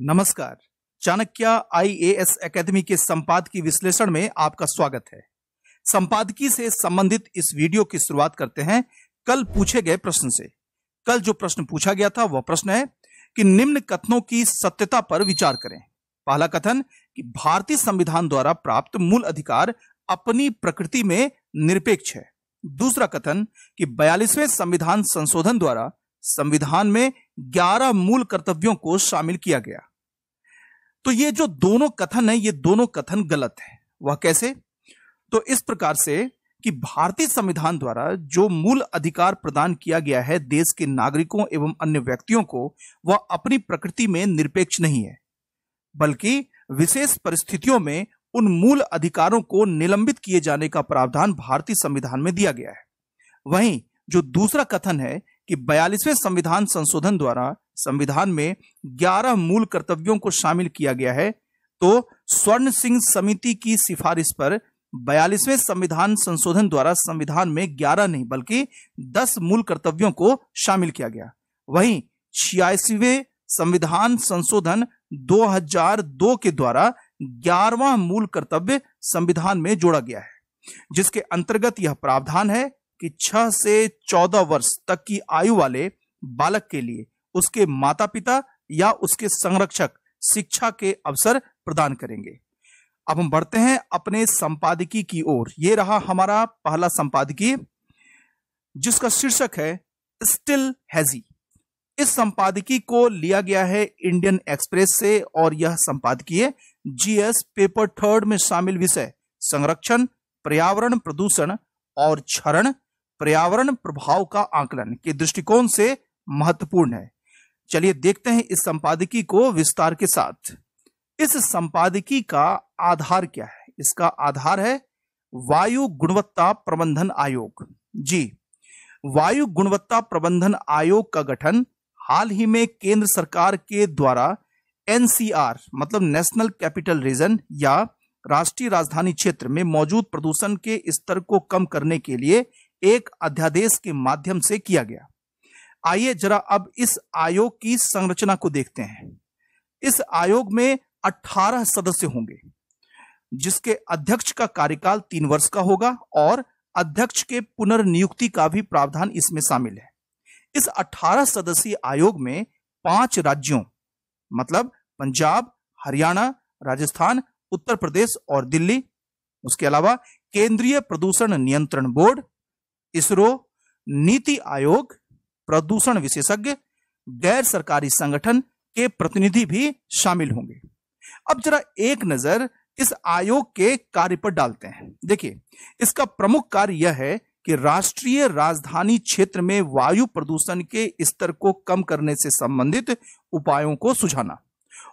नमस्कार। Chanakya IAS academy के संपादकीय विश्लेषण में आपका स्वागत है। संपादकीय से संबंधित इस वीडियो की शुरुआत करते हैं कल पूछे गए प्रश्न से। कल जो प्रश्न पूछा गया था, वह प्रश्न है कि निम्न कथनों की सत्यता पर विचार करें। पहला कथन, कि भारतीय संविधान द्वारा प्राप्त मूल अधिकार अपनी प्रकृति में निरपेक्ष है। दूसरा कथन, कि बयालीसवें संविधान संशोधन द्वारा संविधान में 11 मूल कर्तव्यों को शामिल किया गया। तो ये जो दोनों कथन है, ये दोनों कथन गलत है। वह कैसे? तो इस प्रकार से कि भारतीय संविधान द्वारा जो मूल अधिकार प्रदान किया गया है देश के नागरिकों एवं अन्य व्यक्तियों को, वह अपनी प्रकृति में निरपेक्ष नहीं है, बल्कि विशेष परिस्थितियों में उन मूल अधिकारों को निलंबित किए जाने का प्रावधान भारतीय संविधान में दिया गया है। वहीं जो दूसरा कथन है कि बयालीसवें संविधान संशोधन द्वारा संविधान में 11 मूल कर्तव्यों को शामिल किया गया है तो स्वर्ण सिंह समिति की सिफारिश पर बयालीसवें संविधान संशोधन द्वारा संविधान में 11 नहीं, बल्कि 10 मूल कर्तव्यों को शामिल किया गया। वहीं छियासीवें संविधान संशोधन 2002 के द्वारा ग्यारहवा मूल कर्तव्य संविधान में जोड़ा गया है, जिसके अंतर्गत यह प्रावधान है कि 6 से 14 वर्ष तक की आयु वाले बालक के लिए उसके माता पिता या उसके संरक्षक शिक्षा के अवसर प्रदान करेंगे। अब हम बढ़ते हैं अपने संपादकीय की ओर। यह रहा हमारा पहला संपादकीय, जिसका शीर्षक है स्टिल हैजी। इस संपादकीय को लिया गया है इंडियन एक्सप्रेस से और यह संपादकीय जीएस पेपर थर्ड में शामिल विषय, संरक्षण, पर्यावरण प्रदूषण और क्षरण पर्यावरण प्रभाव का आकलन के दृष्टिकोण से महत्वपूर्ण है। चलिए देखते हैं इस संपादकी को विस्तार के साथ। इस संपादकीय का आधार क्या है? इसका आधार है वायु गुणवत्ता प्रबंधन आयोग। जी, वायु गुणवत्ता प्रबंधन आयोग का गठन हाल ही में केंद्र सरकार के द्वारा एनसीआर मतलब नेशनल कैपिटल रीजन या राष्ट्रीय राजधानी क्षेत्र में मौजूद प्रदूषण के स्तर को कम करने के लिए एक अध्यादेश के माध्यम से किया गया। आइए जरा अब इस आयोग की संरचना को देखते हैं। इस आयोग में 18 सदस्य होंगे, जिसके अध्यक्ष का कार्यकाल तीन वर्ष का होगा और अध्यक्ष के पुनर्नियुक्ति का भी प्रावधान इसमें शामिल है। इस 18 सदस्यीय आयोग में पाँच राज्यों मतलब पंजाब, हरियाणा, राजस्थान, उत्तर प्रदेश और दिल्ली, उसके अलावा केंद्रीय प्रदूषण नियंत्रण बोर्ड इसरो नीति आयोग, प्रदूषण विशेषज्ञ, गैर सरकारी संगठन के प्रतिनिधि भी शामिल होंगे। अब जरा एक नज़र इस आयोग के कार्य पर डालते हैं। देखिए, इसका प्रमुख कार्य यह है कि राष्ट्रीय राजधानी क्षेत्र में वायु प्रदूषण के स्तर को कम करने से संबंधित उपायों को सुझाना।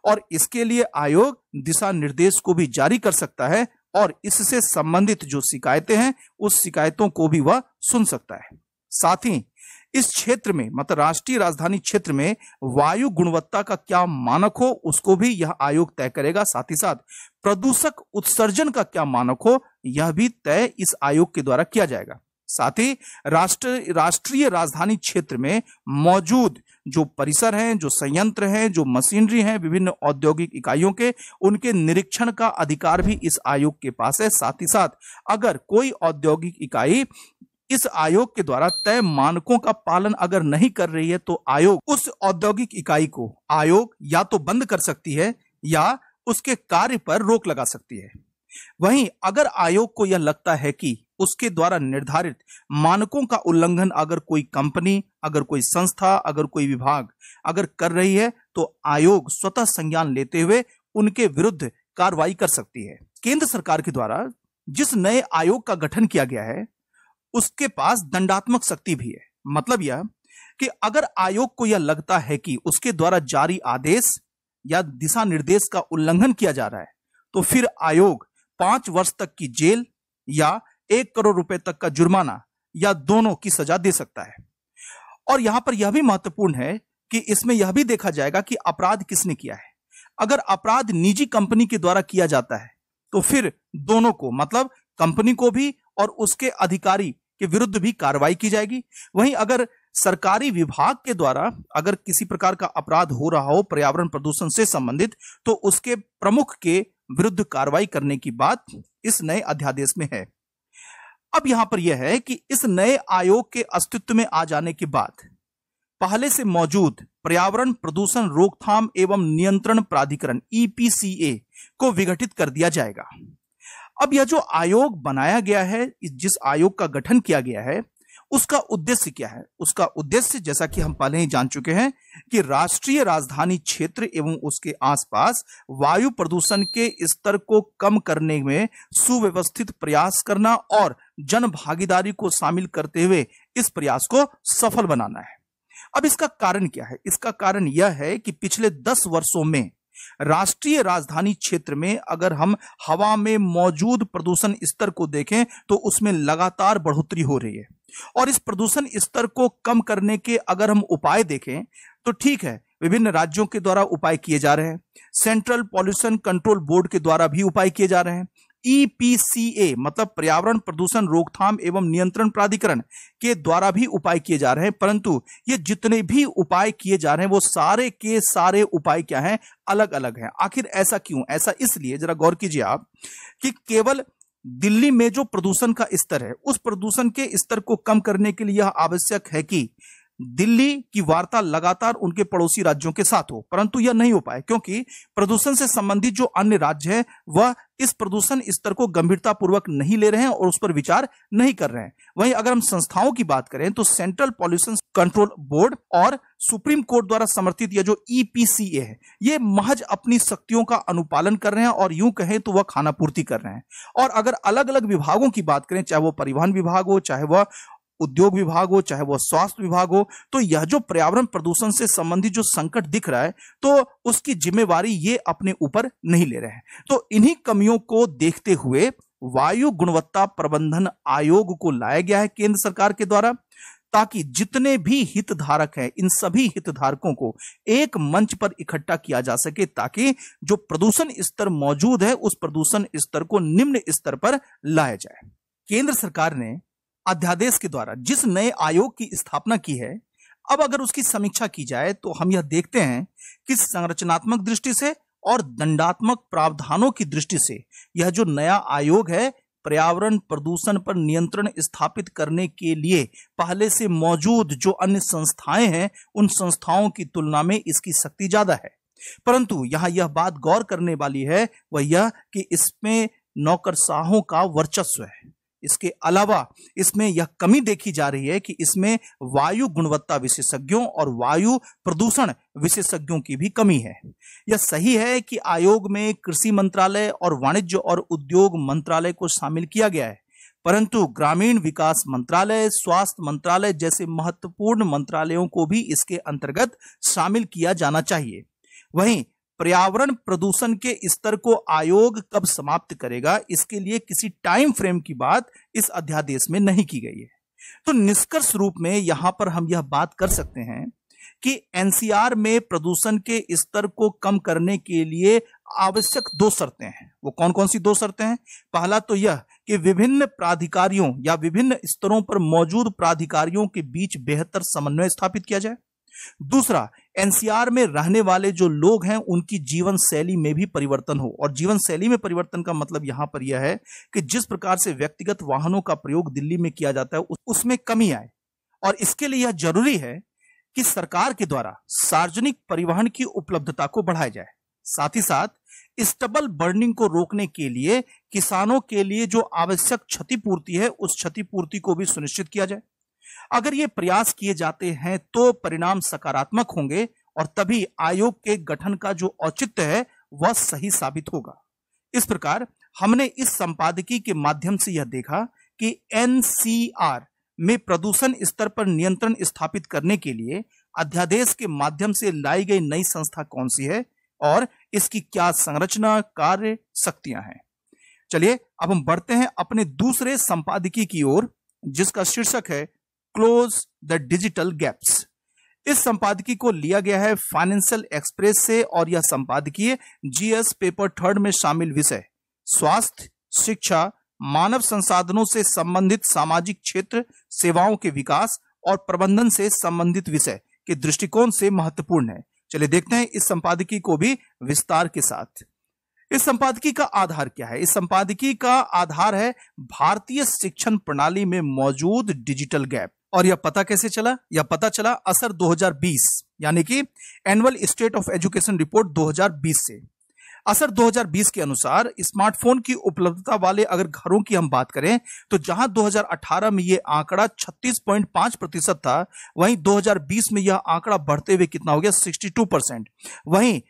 और इसके लिए आयोग दिशा निर्देश को भी जारी कर सकता है और इससे संबंधित जो शिकायतें हैं, उस शिकायतों को भी वह सुन सकता है। साथ ही, इस क्षेत्र में मतलब राष्ट्रीय राजधानी क्षेत्र में वायु गुणवत्ता का क्या मानक हो, उसको भी यह आयोग तय करेगा। साथ ही साथ, प्रदूषक उत्सर्जन का क्या मानक हो, यह भी तय इस आयोग के द्वारा किया जाएगा। साथ ही राष्ट्र, राष्ट्रीय राजधानी क्षेत्र में मौजूद जो परिसर हैं, जो संयंत्र हैं, जो मशीनरी हैं, विभिन्न औद्योगिक इकाइयों के, उनके निरीक्षण का अधिकार भी इस आयोग के पास है। साथ ही साथ, अगर कोई औद्योगिक इकाई इस आयोग के द्वारा तय मानकों का पालन अगर नहीं कर रही है तो आयोग उस औद्योगिक इकाई को, आयोग या तो बंद कर सकती है या उसके कार्य पर रोक लगा सकती है। वहीं अगर आयोग को यह लगता है कि उसके द्वारा निर्धारित मानकों का उल्लंघन अगर कोई कंपनी, अगर कोई संस्था, अगर कोई विभाग अगर कर रही है तो आयोग स्वतः संज्ञान लेते हुए उनके विरुद्ध कार्रवाई कर सकती है। केंद्र सरकार के द्वारा जिस नए आयोग का गठन किया गया है, उसके पास दंडात्मक शक्ति भी है। मतलब यह कि अगर आयोग को यह लगता है कि उसके द्वारा जारी आदेश या दिशा निर्देश का उल्लंघन किया जा रहा है तो फिर आयोग पाँच वर्ष तक की जेल या एक करोड़ रुपए तक का जुर्माना या दोनों की सजा दे सकता है। और यहाँ पर यह भी महत्वपूर्ण है कि इसमें यह भी देखा जाएगा कि अपराध किसने किया है। अगर अपराध निजी कंपनी के द्वारा किया जाता है तो फिर दोनों को मतलब कंपनी को भी और उसके अधिकारी के विरुद्ध भी कार्रवाई की जाएगी। वहीं अगर सरकारी विभाग के द्वारा अगर किसी प्रकार का अपराध हो रहा हो, पर्यावरण प्रदूषण से संबंधित तो उसके प्रमुख के विरुद्ध कार्रवाई करने की बात इस नए अध्यादेश में है। अब यहाँ पर यह है कि इस नए आयोग के अस्तित्व में आ जाने के बाद पहले से मौजूद पर्यावरण प्रदूषण रोकथाम एवं नियंत्रण प्राधिकरण ईपीसीए को विघटित कर दिया जाएगा। अब यह जो आयोग बनाया गया है, जिस आयोग का गठन किया गया है उसका उद्देश्य क्या है? उसका उद्देश्य जैसा कि हम पहले ही जान चुके हैं कि राष्ट्रीय राजधानी क्षेत्र एवं उसके आसपास वायु प्रदूषण के स्तर को कम करने में सुव्यवस्थित प्रयास करना और जन भागीदारी को शामिल करते हुए इस प्रयास को सफल बनाना है। अब इसका कारण क्या है? इसका कारण यह है कि पिछले दस वर्षों में राष्ट्रीय राजधानी क्षेत्र में अगर हम हवा में मौजूद प्रदूषण स्तर को देखें तो उसमें लगातार बढ़ोतरी हो रही है। और इस प्रदूषण स्तर को कम करने के अगर हम उपाय देखें तो ठीक है, विभिन्न राज्यों के द्वारा उपाय किए जा रहे हैं। सेंट्रल पॉल्यूशन कंट्रोल बोर्ड के द्वारा भी उपाय किए जा रहे हैं। ईपीसीए मतलब पर्यावरण प्रदूषण रोकथाम एवं नियंत्रण प्राधिकरण के द्वारा भी उपाय किए जा रहे हैं। परंतु ये जितने भी उपाय किए जा रहे हैं, वो सारे के सारे उपाय क्या हैं? अलग अलग हैं। आखिर ऐसा क्यों? ऐसा इसलिए, जरा गौर कीजिए आप, कि केवल दिल्ली में जो प्रदूषण का स्तर है, उस प्रदूषण के स्तर को कम करने के लिए यह आवश्यक है कि दिल्ली की वार्ता लगातार उनके पड़ोसी राज्यों के साथ हो, परंतु यह नहीं हो पाए, क्योंकि प्रदूषण से संबंधित जो अन्य राज्य है, वह इस प्रदूषण स्तर को गंभीरता पूर्वक नहीं ले रहे हैं और उस पर विचार नहीं कर रहे हैं। वहीं अगर हम संस्थाओं की बात करें तो सेंट्रल पॉल्यूशन कंट्रोल बोर्ड और सुप्रीम कोर्ट द्वारा समर्थित यह जो ईपीसीए है, ये महज अपनी शक्तियों का अनुपालन कर रहे हैं और यूँ कहें तो वह खाना पूर्ति कर रहे हैं। और अगर अलग अलग विभागों की बात करें, चाहे वो परिवहन विभाग हो, चाहे वह उद्योग विभाग हो, चाहे वह स्वास्थ्य विभाग हो तो यह जो पर्यावरण प्रदूषण से संबंधित जो संकट दिख रहा है तो उसकी जिम्मेवारी ये अपने ऊपर नहीं ले रहे हैं। तो इन्हीं कमियों को देखते हुए वायु गुणवत्ता प्रबंधन आयोग को लाया गया है केंद्र सरकार के द्वारा, ताकि जितने भी हितधारक हैं, इन सभी हितधारकों को एक मंच पर इकट्ठा किया जा सके, ताकि जो प्रदूषण स्तर मौजूद है, उस प्रदूषण स्तर को निम्न स्तर पर लाया जाए। केंद्र सरकार ने अध्यादेश के द्वारा जिस नए आयोग की स्थापना की है, अब अगर उसकी समीक्षा की जाए तो हम यह देखते हैं कि संरचनात्मक दृष्टि से और दंडात्मक प्रावधानों की दृष्टि से यह जो नया आयोग है, पर्यावरण प्रदूषण पर नियंत्रण स्थापित करने के लिए पहले से मौजूद जो अन्य संस्थाएँ हैं, उन संस्थाओं की तुलना में इसकी शक्ति ज़्यादा है। परंतु यहाँ यह बात गौर करने वाली है, वह यह कि इसमें नौकरशाहों का वर्चस्व है। इसके अलावा इसमें यह कमी देखी जा रही है कि इसमें वायु गुणवत्ता विशेषज्ञों और वायु प्रदूषण विशेषज्ञों की भी कमी है। यह सही है कि आयोग में कृषि मंत्रालय और वाणिज्य और उद्योग मंत्रालय को शामिल किया गया है, परंतु ग्रामीण विकास मंत्रालय, स्वास्थ्य मंत्रालय जैसे महत्वपूर्ण मंत्रालयों को भी इसके अंतर्गत शामिल किया जाना चाहिए। वहीं पर्यावरण प्रदूषण के स्तर को आयोग कब समाप्त करेगा, इसके लिए किसी टाइम फ्रेम की बात इस अध्यादेश में नहीं की गई है। तो निष्कर्ष रूप में यहाँ पर हम यह बात कर सकते हैं कि एनसीआर में प्रदूषण के स्तर को कम करने के लिए आवश्यक दो शर्तें हैं। वो कौन कौन सी दो शर्तें हैं? पहला तो यह कि विभिन्न प्राधिकारियों या विभिन्न स्तरों पर मौजूद प्राधिकारियों के बीच बेहतर समन्वय स्थापित किया जाए। दूसरा, एनसीआर में रहने वाले जो लोग हैं, उनकी जीवन शैली में भी परिवर्तन हो। और जीवन शैली में परिवर्तन का मतलब यहाँ पर यह है कि जिस प्रकार से व्यक्तिगत वाहनों का प्रयोग दिल्ली में किया जाता है उसमें कमी आए। और इसके लिए यह ज़रूरी है कि सरकार के द्वारा सार्वजनिक परिवहन की उपलब्धता को बढ़ाया जाए। साथ ही साथ, स्टबल बर्निंग को रोकने के लिए किसानों के लिए जो आवश्यक क्षतिपूर्ति है, उस क्षतिपूर्ति को भी सुनिश्चित किया जाए। अगर ये प्रयास किए जाते हैं तो परिणाम सकारात्मक होंगे और तभी आयोग के गठन का जो औचित्य है, वह सही साबित होगा। इस प्रकार हमने इस संपादकीय के माध्यम से यह देखा कि एनसीआर में प्रदूषण स्तर पर नियंत्रण स्थापित करने के लिए अध्यादेश के माध्यम से लाई गई नई संस्था कौन सी है और इसकी क्या संरचना, कार्य शक्तियाँ हैं। चलिए, अब हम बढ़ते हैं अपने दूसरे संपादकीय की ओर, जिसका शीर्षक है क्लोज द डिजिटल गैप्स इस संपादकीय को लिया गया है फाइनेंशियल एक्सप्रेस से और यह संपादकीय जीएस पेपर थर्ड में शामिल विषय। स्वास्थ्य, शिक्षा, मानव संसाधनों से संबंधित सामाजिक क्षेत्र, सेवाओं के विकास और प्रबंधन से संबंधित विषय के दृष्टिकोण से महत्वपूर्ण है। चलिए देखते हैं इस संपादकीय को भी विस्तार के साथ। इस संपादकीय का आधार क्या है? इस संपादकीय का आधार है भारतीय शिक्षण प्रणाली में मौजूद डिजिटल गैप और यह पता कैसे चला? यह पता चला असर 2020 यानी कि annual state of education report 2020 से। असर 2020 के अनुसार स्मार्टफ़ोन की उपलब्धता वाले अगर घरों की हम बात करें तो जहाँ 2018 में यह आंकड़ा 36.5 प्रतिशत था, वहीं 2020 में यह आंकड़ा बढ़ते हुए कितना हो गया? 62 परसेंट। वहीं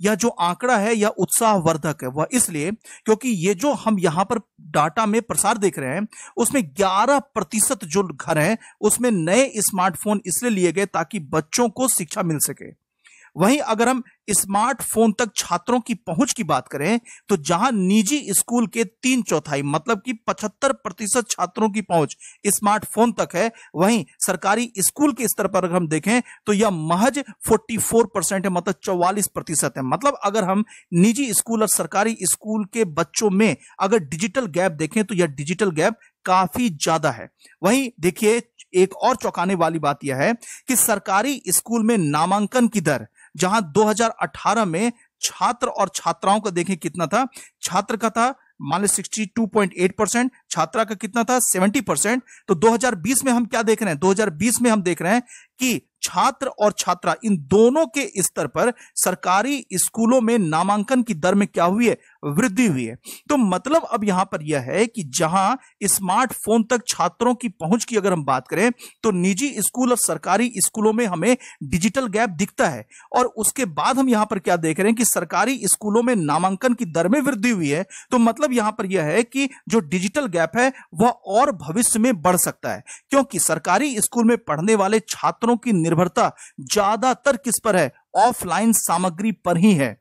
यह जो आंकड़ा है यह उत्साहवर्धक है, वह इसलिए क्योंकि ये जो हम यहाँ पर डाटा में प्रसार देख रहे हैं, उसमें 11 प्रतिशत जो घर हैं, उसमें नए स्मार्टफ़ोन इसलिए लिए गए ताकि बच्चों को शिक्षा मिल सके। वहीं अगर हम स्मार्टफ़ोन तक छात्रों की पहुँच की बात करें तो जहाँ निजी स्कूल के तीन चौथाई मतलब कि 75 प्रतिशत छात्रों की पहुँच स्मार्टफ़ोन तक है, वहीं सरकारी स्कूल के स्तर पर अगर हम देखें तो यह महज 44 परसेंट है मतलब 44 प्रतिशत है। मतलब अगर हम निजी स्कूल और सरकारी स्कूल के बच्चों में अगर डिजिटल गैप देखें तो यह डिजिटल गैप काफ़ी ज़्यादा है। वहीं देखिए, एक और चौंकाने वाली बात यह है कि सरकारी स्कूल में नामांकन की दर जहाँ 2018 में छात्र और छात्राओं का देखें कितना था, छात्र का था मान लीजिए sixty two point eight percent, छात्रा का कितना था सेवेंटी परसेंट। तो 2020 में हम क्या देख रहे हैं? 2020 में हम देख रहे हैं कि छात्र और छात्रा, इन दोनों के स्तर पर सरकारी स्कूलों में नामांकन की दर में क्या हुई है? वृद्धि हुई है। तो मतलब अब यहाँ पर यह है कि जहाँ स्मार्टफ़ोन तक छात्रों की पहुँच की अगर हम बात करें तो निजी स्कूल और सरकारी स्कूलों में हमें डिजिटल गैप दिखता है। और उसके बाद हम यहाँ पर क्या देख रहे हैं कि सरकारी स्कूलों में नामांकन की दर में वृद्धि हुई है। तो मतलब यहाँ पर यह है कि जो डिजिटल गैप है, वह और भविष्य में बढ़ सकता है। क्योंकि सरकारी स्कूल में पढ़ने वाले छात्रों की निर्भरता ज़्यादातर किस पर है? ऑफलाइन सामग्री पर ही है।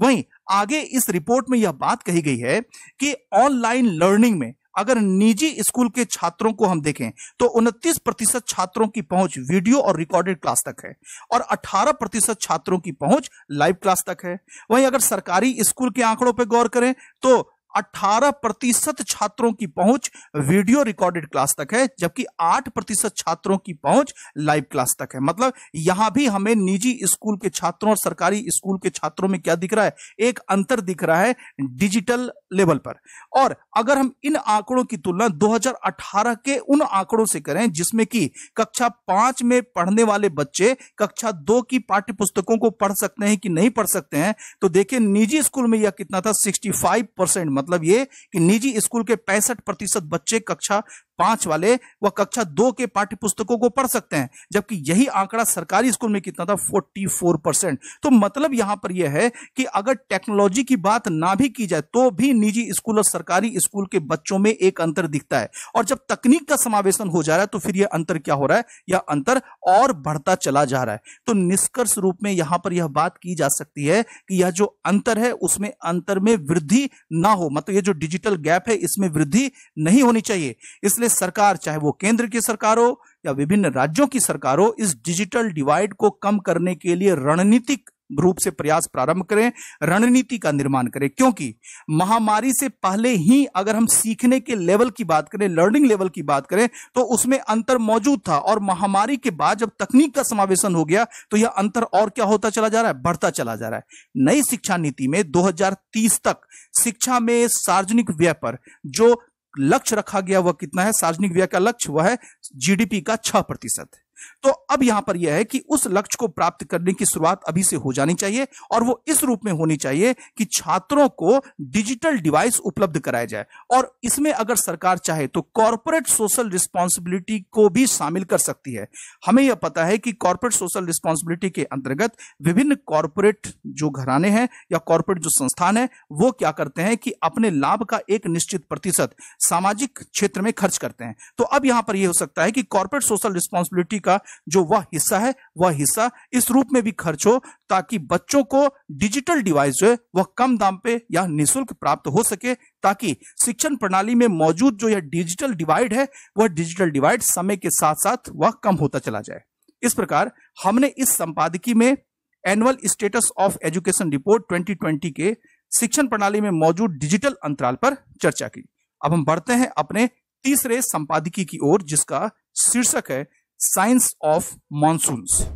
वहीं आगे इस रिपोर्ट में यह बात कही गई है कि ऑनलाइन लर्निंग में अगर निजी स्कूल के छात्रों को हम देखें तो 29 प्रतिशत छात्रों की पहुँच वीडियो और रिकॉर्डेड क्लास तक है और 18 प्रतिशत छात्रों की पहुँच लाइव क्लास तक है। वहीं अगर सरकारी स्कूल के आंकड़ों पर गौर करें तो 18 प्रतिशत छात्रों की पहुँच वीडियो रिकॉर्डेड क्लास तक है, जबकि 8 प्रतिशत छात्रों की पहुँच लाइव क्लास तक है। मतलब यहाँ भी हमें निजी स्कूल के छात्रों और सरकारी स्कूल के छात्रों में क्या दिख रहा है? एक अंतर दिख रहा है डिजिटल लेवल पर। और अगर हम इन आंकड़ों की तुलना 2018 के उन आंकड़ों से करें, जिसमें कि कक्षा पाँच में पढ़ने वाले बच्चे कक्षा दो की पाठ्य पुस्तकों को पढ़ सकते हैं कि नहीं पढ़ सकते हैं तो देखिए निजी स्कूल में यह कितना था? 65 परसेंट मतलब ये कि निजी स्कूल के पैंसठ प्रतिशत बच्चे कक्षा पाँच वाले व कक्षा दो के पाठ्य पुस्तकों को पढ़ सकते हैं, जबकि यही आंकड़ा सरकारी स्कूल में कितना था? 44 परसेंट। तो मतलब यहाँ पर यह है कि अगर टेक्नोलॉजी की बात ना भी की जाए तो भी निजी स्कूल और सरकारी स्कूल के बच्चों में एक अंतर दिखता है। और जब तकनीक का समावेशन हो जा रहा है तो फिर यह अंतर क्या हो रहा है? यह अंतर और बढ़ता चला जा रहा है। तो निष्कर्ष रूप में यहाँ पर यह बात की जा सकती है कि यह जो अंतर है, उसमें अंतर में वृद्धि ना हो। मतलब यह जो डिजिटल गैप है, इसमें वृद्धि नहीं होनी चाहिए। इसलिए सरकार, चाहे वो केंद्र की सरकार हो या विभिन्न राज्यों की सरकार हो, इस डिजिटल डिवाइड को कम करने के लिए रणनीतिक रूप से प्रयास प्रारंभ करें, रणनीति का निर्माण करें। क्योंकि महामारी से पहले ही अगर हम सीखने के लेवल की बात करें लर्निंग लेवल की बात करें तो उसमें अंतर मौजूद था और महामारी के बाद जब तकनीक का समावेशन हो गया तो यह अंतर और क्या होता चला जा रहा है? बढ़ता चला जा रहा है। नई शिक्षा नीति में 2030 तक शिक्षा में सार्वजनिक व्यय पर, जो लक्ष्य रखा गया वह कितना है? सार्वजनिक व्यय का लक्ष्य वह है जीडीपी का छह प्रतिशत। तो अब यहाँ पर यह है कि उस लक्ष्य को प्राप्त करने की शुरुआत अभी से हो जानी चाहिए और वो इस रूप में होनी चाहिए कि छात्रों को डिजिटल डिवाइस उपलब्ध कराया जाए। और इसमें अगर सरकार चाहे तो कॉर्पोरेट सोशल रिस्पॉन्सिबिलिटी को भी शामिल कर सकती है। हमें यह पता है कि कॉर्पोरेट सोशल रिस्पॉन्सिबिलिटी के अंतर्गत विभिन्न कॉर्पोरेट जो घराने हैं या कॉर्पोरेट जो संस्थान है, वो क्या करते हैं कि अपने लाभ का एक निश्चित प्रतिशत सामाजिक क्षेत्र में खर्च करते हैं। तो अब यहाँ पर यह हो सकता है कि कॉर्पोरेट सोशल रिस्पॉन्सिबिलिटी का जो वह हिस्सा है, वह हिस्सा इस रूप में भी खर्च हो ताकि बच्चों को डिजिटल डिवाइस जो है, वह कम दाम पे या निःशुल्क प्राप्त हो सके ताकि शिक्षण प्रणाली में मौजूद जो यह डिजिटल डिवाइड है, वह डिजिटल डिवाइड समय के साथ साथ वह कम होता चला जाए। इस प्रकार हमने इस संपादकीय में annual status of education report 2020 के शिक्षण प्रणाली में मौजूद डिजिटल अंतराल पर चर्चा की। अब हम बढ़ते हैं अपने तीसरे संपादकीय की ओर, जिसका शीर्षक है साइंस ऑफ़ मॉनसून्स।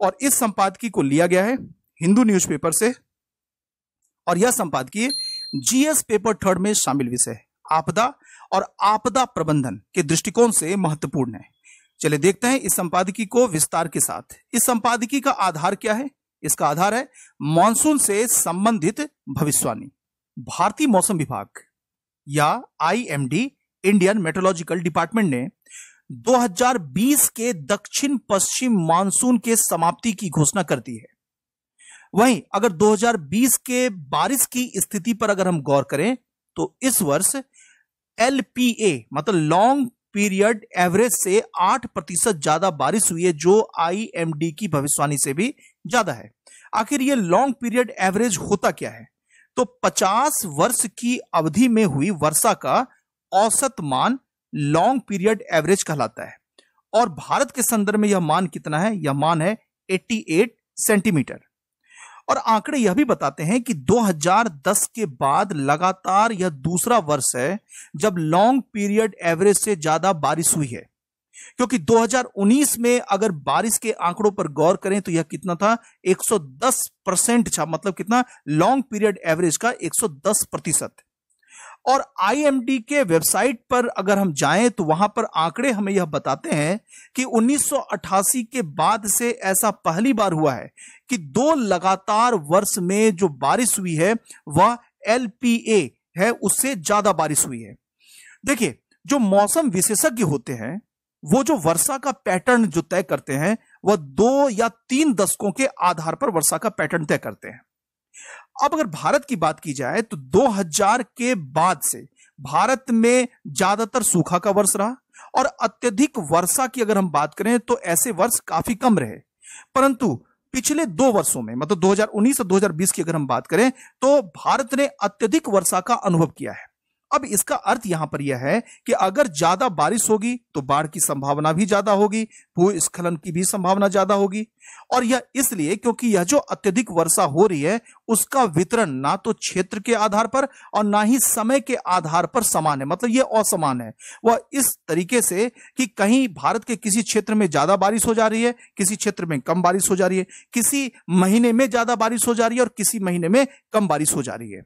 और इस संपादकीय को लिया गया है हिंदू न्यूज़पेपर से। और यह संपादकीय जीएस पेपर थर्ड में शामिल विषय है। आपदा और आपदा प्रबंधन के दृष्टिकोण से महत्वपूर्ण है। चलिए देखते हैं इस संपादकीय को विस्तार के साथ। इस संपादकीय का आधार क्या है? इसका आधार है मानसून से संबंधित भविष्यवाणी। भारतीय मौसम विभाग या आईएमडी इंडियन मेट्रोलॉजिकल डिपार्टमेंट ने 2020 के दक्षिण पश्चिम मानसून के समाप्ति की घोषणा कर दी है। वहीं अगर 2020 के बारिश की स्थिति पर अगर हम गौर करें तो इस वर्ष एलपीए मतलब लॉन्ग पीरियड एवरेज से 8 प्रतिशत ज़्यादा बारिश हुई है, जो आईएमडी की भविष्यवाणी से भी ज़्यादा है। आखिर ये लॉन्ग पीरियड एवरेज होता क्या है? तो 50 वर्ष की अवधि में हुई वर्षा का औसत मान लॉन्ग पीरियड एवरेज कहलाता है। और भारत के संदर्भ में यह मान कितना है? यह मान है 88 सेंटीमीटर। और आंकड़े यह भी बताते हैं कि 2010 के बाद लगातार यह दूसरा वर्ष है जब लॉन्ग पीरियड एवरेज से ज़्यादा बारिश हुई है। क्योंकि 2019 में अगर बारिश के आंकड़ों पर गौर करें तो यह कितना था? 110 परसेंट था मतलब कितना? लॉन्ग पीरियड एवरेज का 110 प्रतिशत। और आईएमडी के वेबसाइट पर अगर हम जाएँ तो वहाँ पर आंकड़े हमें यह बताते हैं कि 1988 के बाद से ऐसा पहली बार हुआ है कि दो लगातार वर्ष में जो बारिश हुई है, वह एलपीए है, उससे ज़्यादा बारिश हुई है। देखिए, जो मौसम विशेषज्ञ होते हैं, वो जो वर्षा का पैटर्न जो तय करते हैं, वह दो या तीन दशकों के आधार पर वर्षा का पैटर्न तय करते हैं। अब अगर भारत की बात की जाए तो 2000 के बाद से भारत में ज़्यादातर सूखा का वर्ष रहा और अत्यधिक वर्षा की अगर हम बात करें तो ऐसे वर्ष काफ़ी कम रहे। परंतु पिछले दो वर्षों में मतलब 2019 और 2020 की अगर हम बात करें तो भारत ने अत्यधिक वर्षा का अनुभव किया है। अब इसका अर्थ यहाँ पर यह है कि अगर ज़्यादा बारिश होगी तो बाढ़ की संभावना भी ज़्यादा होगी, भूस्खलन की भी संभावना ज़्यादा होगी। और यह इसलिए क्योंकि यह जो अत्यधिक वर्षा हो रही है, उसका वितरण ना तो क्षेत्र के आधार पर और ना ही समय के आधार पर समान है मतलब यह असमान है। वह इस तरीके से कि कहीं भारत के किसी क्षेत्र में ज़्यादा बारिश हो जा रही है, किसी क्षेत्र में कम बारिश हो जा रही है, किसी महीने में ज़्यादा बारिश हो जा रही है और किसी महीने में कम बारिश हो जा रही है।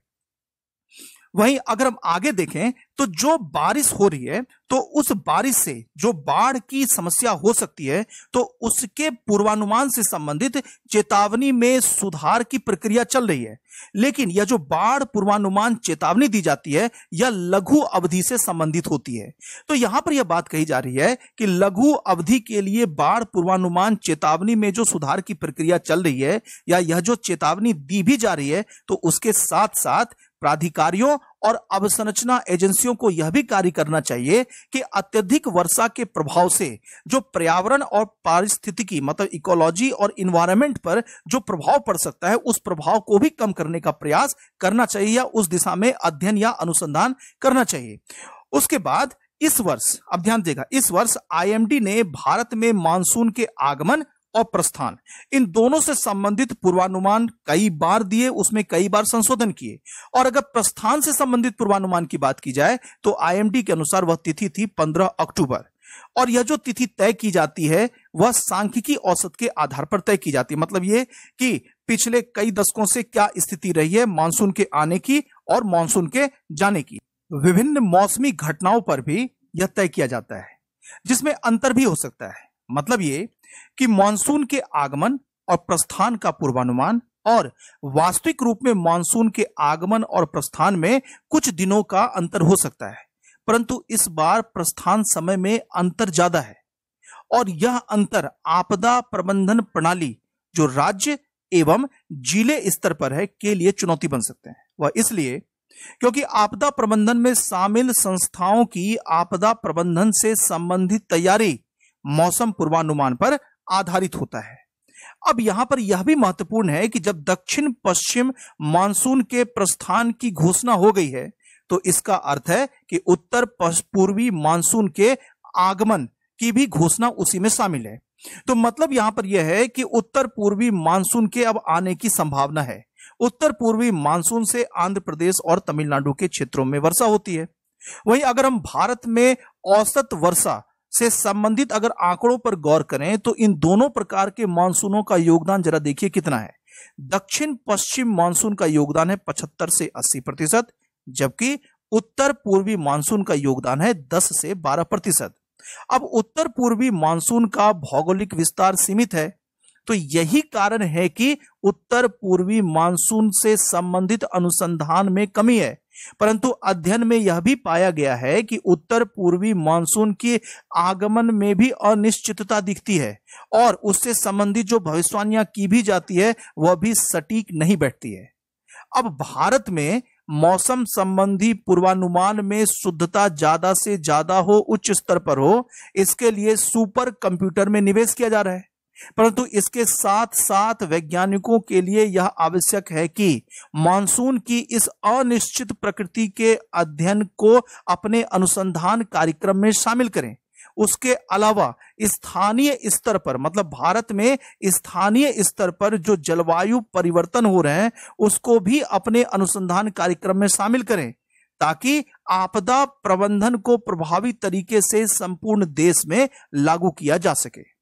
वहीं अगर हम आगे देखें तो जो बारिश हो रही है तो उस बारिश से जो बाढ़ की समस्या हो सकती है तो उसके पूर्वानुमान से संबंधित चेतावनी में सुधार की प्रक्रिया चल रही है। लेकिन यह जो बाढ़ पूर्वानुमान चेतावनी दी जाती है, यह लघु अवधि से संबंधित होती है। तो यहाँ पर यह बात कही जा रही है कि लघु अवधि के लिए बाढ़ पूर्वानुमान चेतावनी में जो सुधार की प्रक्रिया चल रही है, या यह जो चेतावनी दी भी जा रही है तो उसके साथ साथ प्राधिकारियों और अवसंरचना एजेंसियों को यह भी कार्य करना चाहिए कि अत्यधिक वर्षा के प्रभाव से जो पर्यावरण और पारिस्थितिकी मतलब इकोलॉजी और इन्वायरमेंट पर जो प्रभाव पड़ सकता है, उस प्रभाव को भी कम करने का प्रयास करना चाहिए या उस दिशा में अध्ययन या अनुसंधान करना चाहिए। उसके बाद इस वर्ष, अब ध्यान देगा, इस वर्ष आईएमडी ने भारत में मानसून के आगमन और प्रस्थान इन दोनों से संबंधित पूर्वानुमान कई बार दिए, उसमें कई बार संशोधन किए। और अगर प्रस्थान से संबंधित पूर्वानुमान की बात की जाए तो आईएमडी के अनुसार वह तिथि थी 15 अक्टूबर। और यह जो तिथि तय की जाती है, वह सांख्यिकी औसत के आधार पर तय की जाती है। मतलब यह कि पिछले कई दशकों से क्या स्थिति रही है, मानसून के आने की और मानसून के जाने की। विभिन्न मौसमी घटनाओं पर भी यह तय किया जाता है, जिसमें अंतर भी हो सकता है। मतलब ये कि मानसून के आगमन और प्रस्थान का पूर्वानुमान और वास्तविक रूप में मानसून के आगमन और प्रस्थान में कुछ दिनों का अंतर हो सकता है, परंतु इस बार प्रस्थान समय में अंतर ज़्यादा है और यह अंतर आपदा प्रबंधन प्रणाली, जो राज्य एवं ज़िले स्तर पर है, के लिए चुनौती बन सकते हैं। वह इसलिए क्योंकि आपदा प्रबंधन में शामिल संस्थाओं की आपदा प्रबंधन से संबंधित तैयारी मौसम पूर्वानुमान पर आधारित होता है। अब यहाँ पर यह भी महत्वपूर्ण है कि जब दक्षिण पश्चिम मानसून के प्रस्थान की घोषणा हो गई है तो इसका अर्थ है कि उत्तर पूर्वी मानसून के आगमन की भी घोषणा उसी में शामिल है। तो मतलब यहाँ पर यह है कि उत्तर पूर्वी मानसून के अब आने की संभावना है। उत्तर पूर्वी मानसून से आंध्र प्रदेश और तमिलनाडु के क्षेत्रों में वर्षा होती है। वहीं अगर हम भारत में औसत वर्षा से संबंधित अगर आंकड़ों पर गौर करें तो इन दोनों प्रकार के मानसूनों का योगदान, जरा देखिए कितना है। दक्षिण पश्चिम मानसून का योगदान है पचहत्तर से अस्सी प्रतिशत, जबकि उत्तर पूर्वी मानसून का योगदान है दस से बारह प्रतिशत। अब उत्तर पूर्वी मानसून का भौगोलिक विस्तार सीमित है तो यही कारण है कि उत्तर पूर्वी मानसून से संबंधित अनुसंधान में कमी है। परंतु अध्ययन में यह भी पाया गया है कि उत्तर पूर्वी मानसून के आगमन में भी अनिश्चितता दिखती है और उससे संबंधित जो भविष्यवाणियाँ की भी जाती है, वह भी सटीक नहीं बैठती है। अब भारत में मौसम संबंधी पूर्वानुमान में शुद्धता ज़्यादा से ज़्यादा हो, उच्च स्तर पर हो, इसके लिए सुपर कंप्यूटर में निवेश किया जा रहा है। परंतु इसके साथ साथ वैज्ञानिकों के लिए यह आवश्यक है कि मानसून की इस अनिश्चित प्रकृति के अध्ययन को अपने अनुसंधान कार्यक्रम में शामिल करें। उसके अलावा स्थानीय स्तर पर मतलब भारत में स्थानीय स्तर पर जो जलवायु परिवर्तन हो रहे हैं, उसको भी अपने अनुसंधान कार्यक्रम में शामिल करें, ताकि आपदा प्रबंधन को प्रभावी तरीके से संपूर्ण देश में लागू किया जा सके।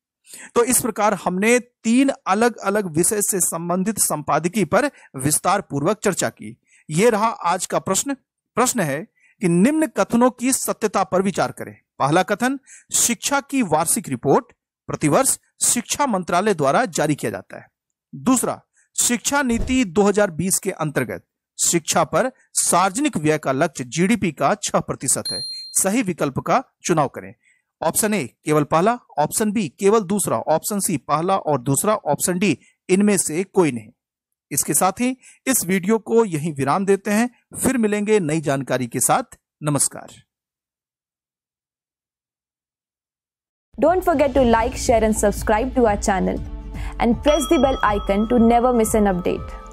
तो इस प्रकार हमने तीन अलग अलग विषय से संबंधित संपादकीय पर विस्तार पूर्वक चर्चा की। यह रहा आज का प्रश्न। प्रश्न है कि निम्न कथनों की सत्यता पर विचार करें। पहला कथन, शिक्षा की वार्षिक रिपोर्ट प्रतिवर्ष शिक्षा मंत्रालय द्वारा जारी किया जाता है। दूसरा, शिक्षा नीति 2020 के अंतर्गत शिक्षा पर सार्वजनिक व्यय का लक्ष्य जीडीपी का छह प्रतिशत है। सही विकल्प का चुनाव करें। ऑप्शन ए केवल पहला ऑप्शन बी केवल दूसरा ऑप्शन सी पहला और दूसरा ऑप्शन डी इनमें से कोई नहीं। इसके साथ ही इस वीडियो को यहीं विराम देते हैं। फिर मिलेंगे नई जानकारी के साथ। नमस्कार। Don't forget to like, share and subscribe to our channel. And press the bell icon to never miss an update.